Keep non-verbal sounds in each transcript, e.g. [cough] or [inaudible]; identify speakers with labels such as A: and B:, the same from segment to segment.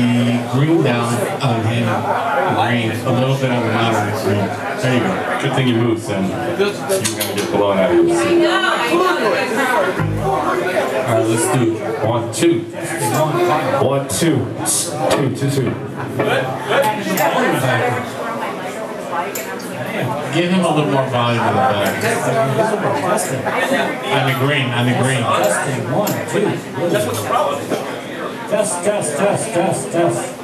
A: the green down on him, green, a little bit on the moderate green. There you go.
B: Good thing you moved, Sam. You're gonna get blown out of your seat.
A: All right, let's do it.
B: One, two. One, two. Two, two, two.
A: Give him a little more volume in the back. On the green, on the green.
C: One, two. That's what the problem is. Test, test, test, test, test.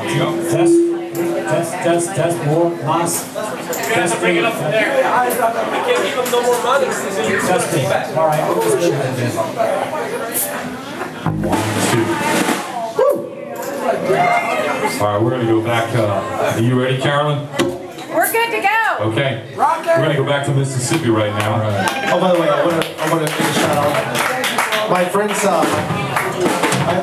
B: There you go.
C: Test, test, test, test, more, last. Testing.
D: Bring it up from there. I can't give him no more money.
C: Testing, all right, we'll just leave it then.
B: All right, we're gonna go back. Uh, are you ready, Carolyn?
E: We're good to go.
B: Okay. We're gonna go back to Mississippi right now.
F: Oh, by the way, I want to I want to give a shout out. My friends, uh,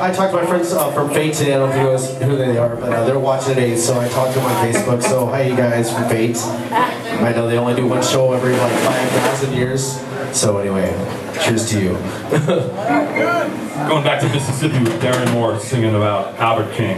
F: I, I talked to my friends uh, from Fate today. I don't know if you guys who they are, but uh, they're watching today. So I talked to them on Facebook. So hi, you guys from Fate. I know they only do one show every like five thousand years. So anyway, cheers to you. [laughs]
B: Going back to Mississippi with Darren Moore singing about Albert King.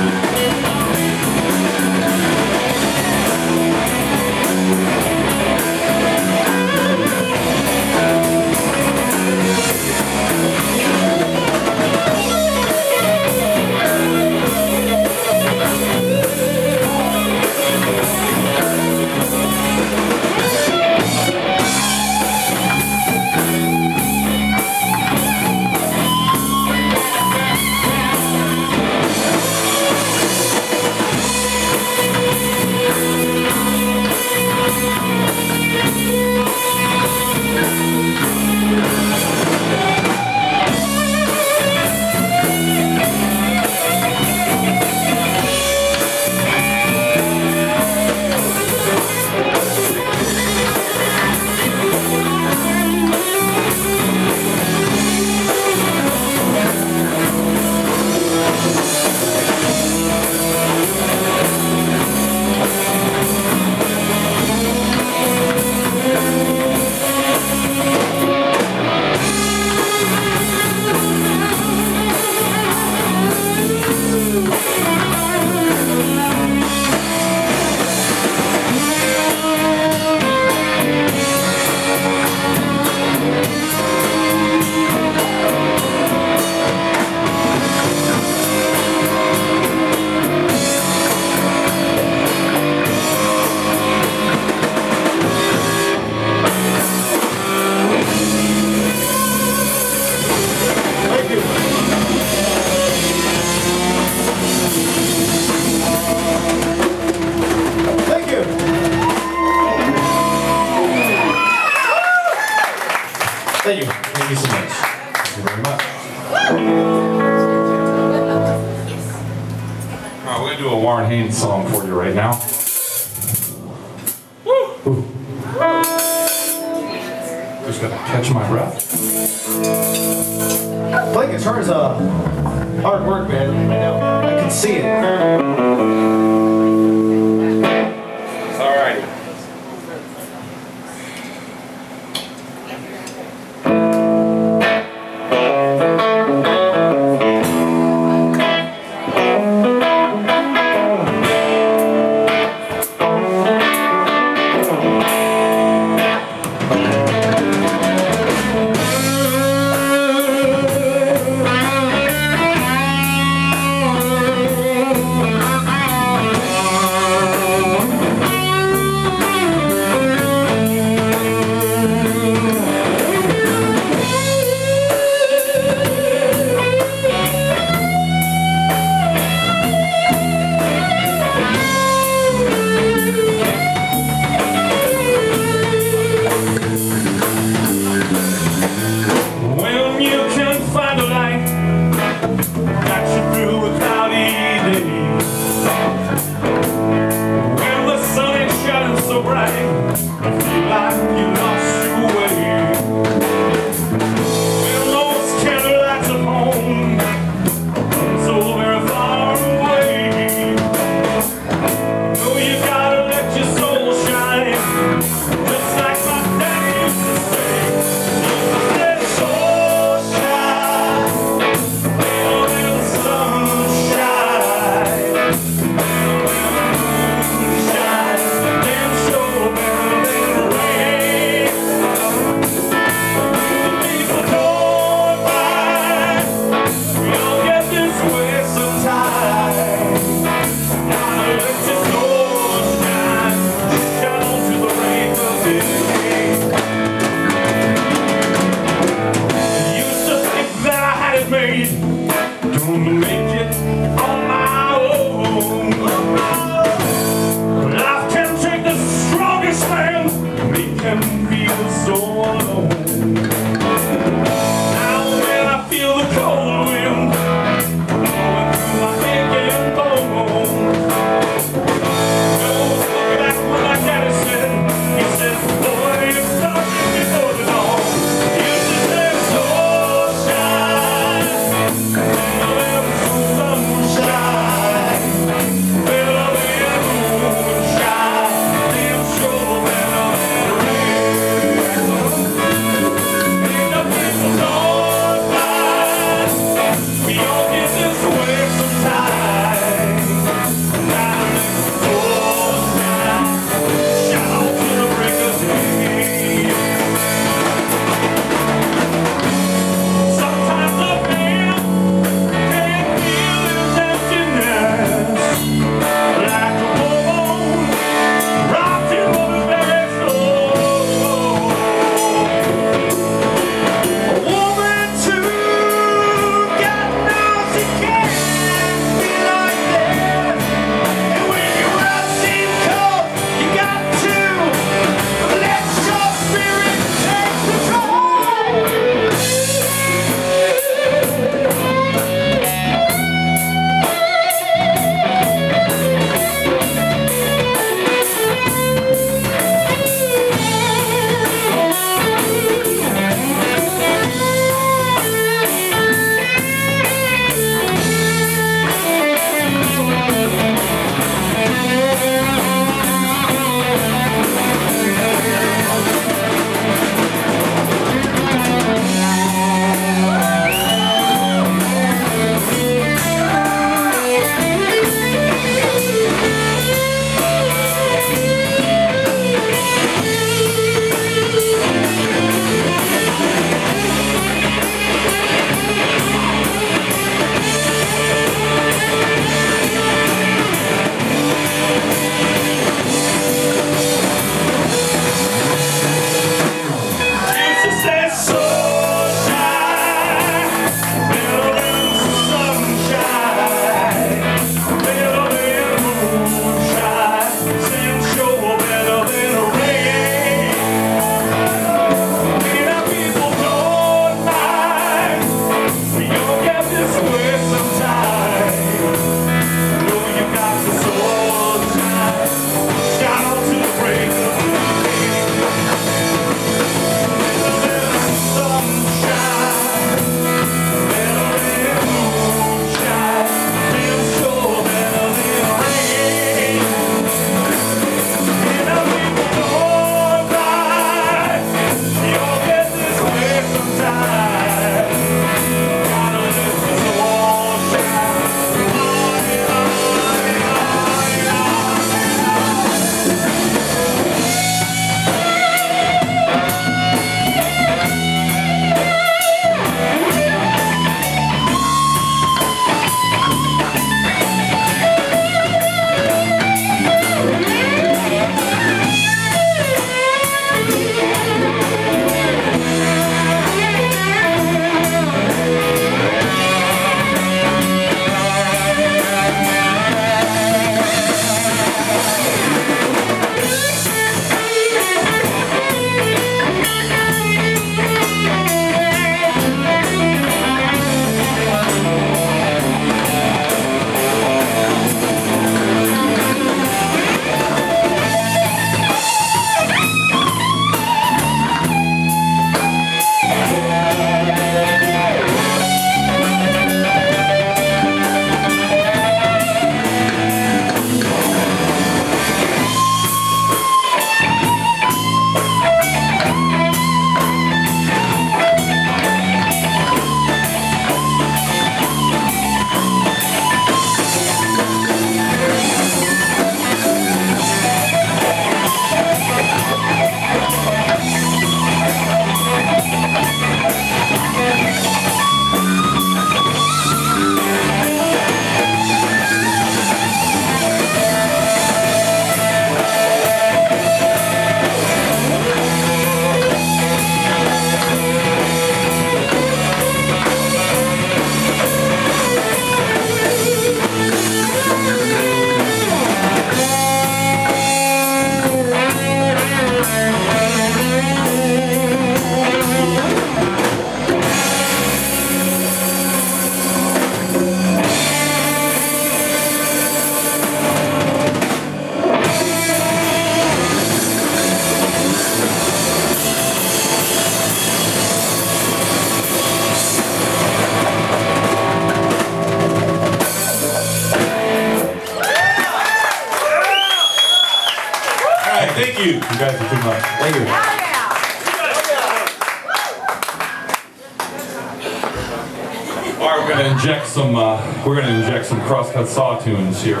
F: Saw here.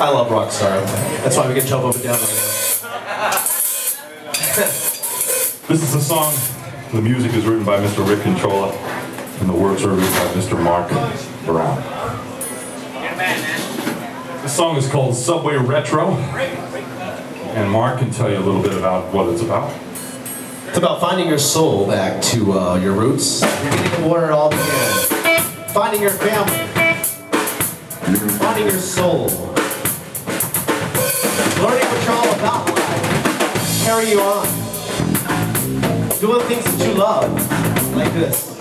B: I love Rockstar. That's why we can jump up and down right now.
F: This is a song. The music is written by Mr. Rick Controlla, and the words are written by Mr. Mark Brown. This song is called Subway Retro, and Mark can tell you a little bit about what it's about.
B: It's about finding your soul back to uh, your roots, beginning where it all began. Finding your family. Finding your soul. Learning what you're all about life. Carry you on. Doing things that you love. Like this.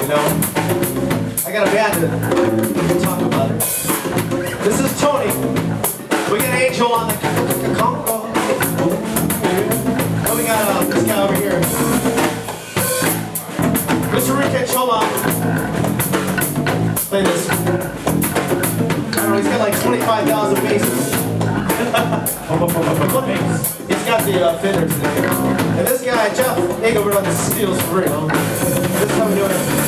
B: You know? I got a band we'll talk about it. This is Tony. We got Angel on the conga. And we got uh, this guy over here. Mr. Rick Chola. Play this. I don't know, he's got like 25,000 bases. [laughs] he's got the uh, fenders in there. And this guy, Jeff Engelbert on the steels for real. This is how we do it.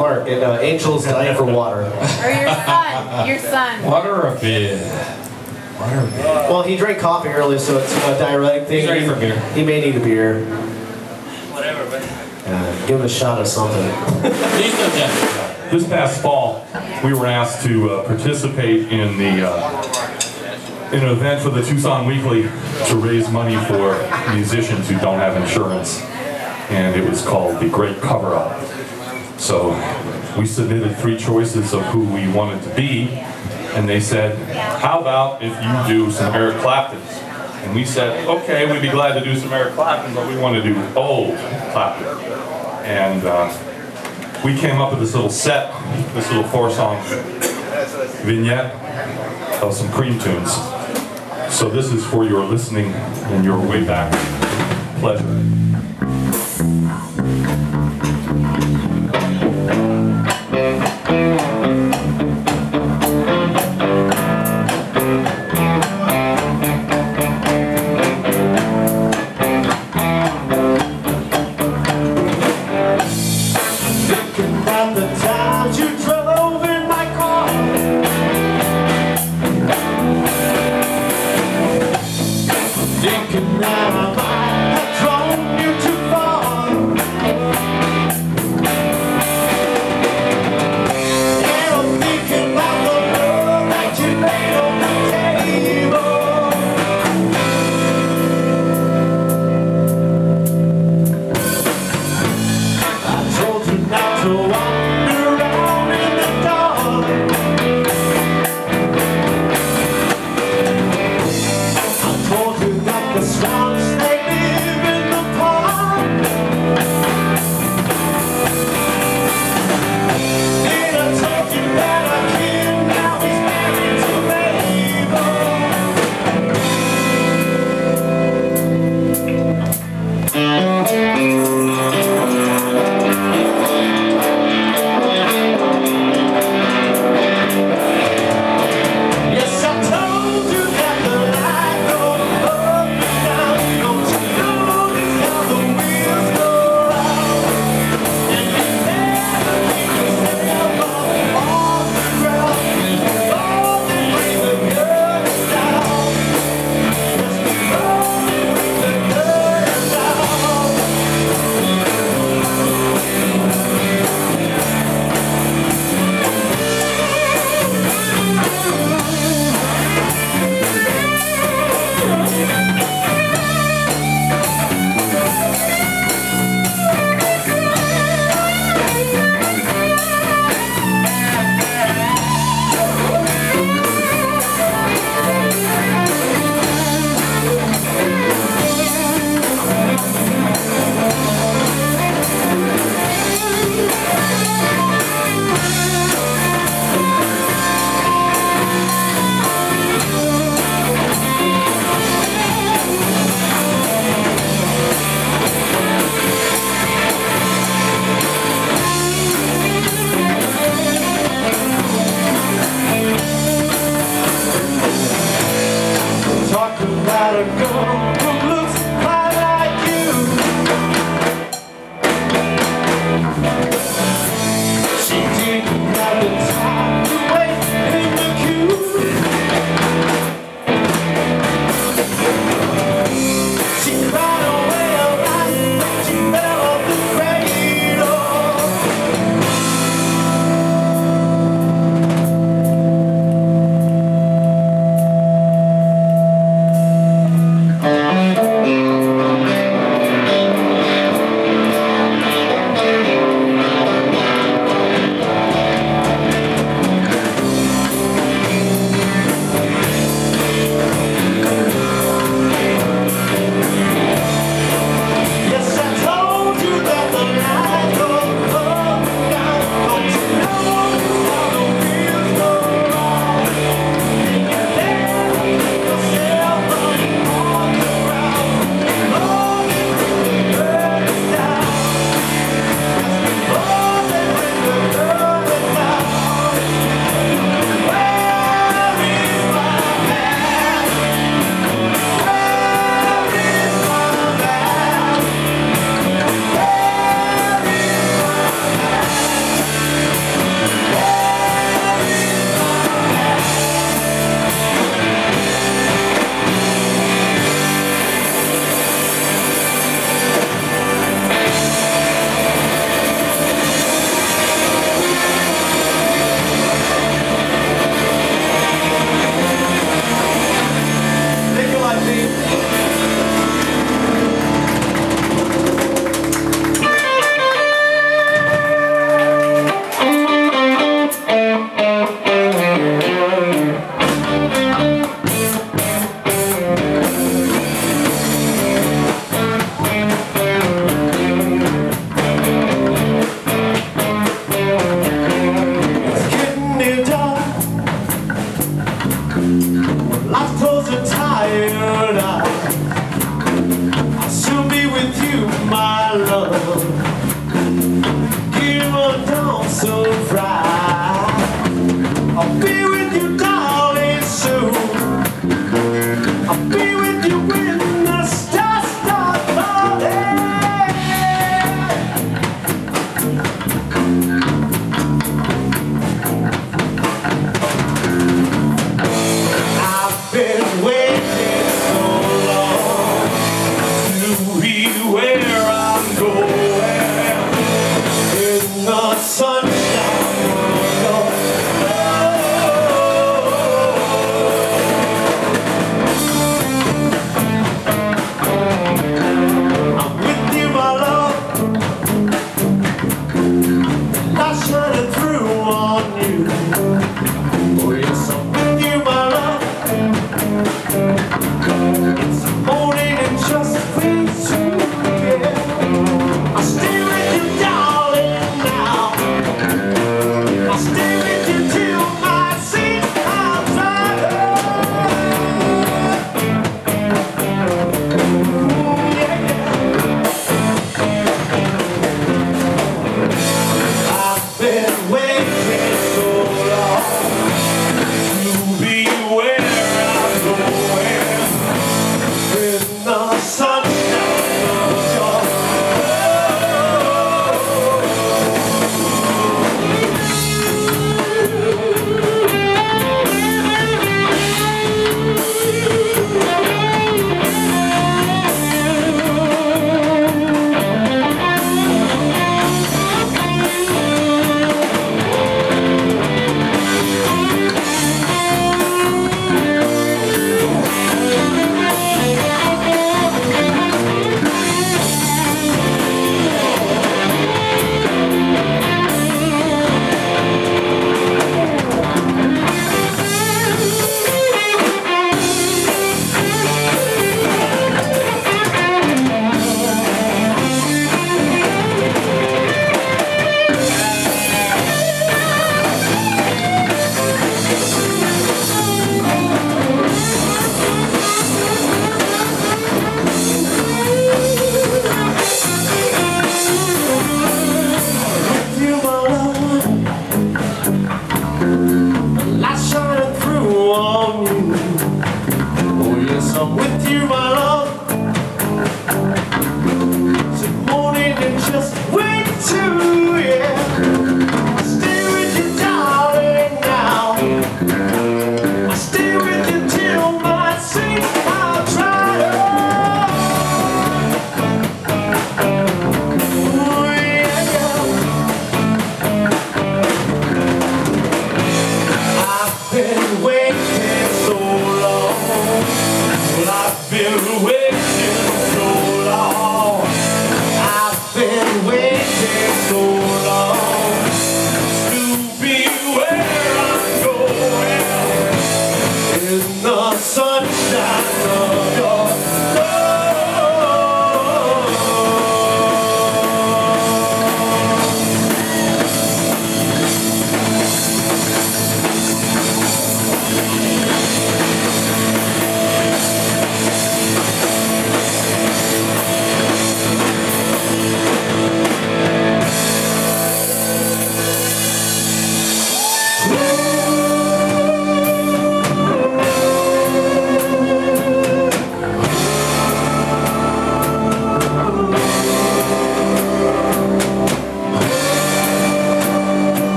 B: Have a brother named Clark, and uh, Angel's dying for water.
E: Or your son. Your son.
A: Water or a beer? Water or beer?
B: Well, he drank coffee earlier, so it's a diuretic thing.
A: He's ready for beer.
B: He may need a beer.
D: Whatever, but.
B: Uh, give him a shot of something.
A: Please don't Jeff.
F: This past fall, we were asked to uh, participate in the uh, in an event for the Tucson Weekly to raise money for musicians who don't have insurance, and it was called the Great Cover Up. So we submitted three choices of who we wanted to be, and they said, "How about if you do some Eric Clapton?" And we said, "Okay, we'd be glad to do some Eric Clapton, but we want to do old Clapton." And uh, we came up with this little set, this little four-song vignette of some cream tunes. So this is for your listening and your way back pleasure.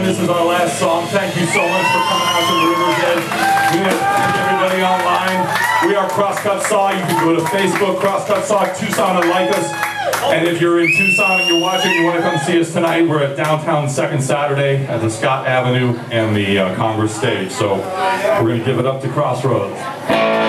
F: Gentlemen, this is our last song. Thank you so much for coming out to the River's Edge. We want to thank everybody online. We are Crosscut Saw. You can go to Facebook, Crosscut Saw Tucson, and like us. And if you're in Tucson and you're watching, you want to come see us tonight, we're at downtown Second Saturday at the Scott Avenue and the uh, Congress stage. So we're going to give it up to Crossroads.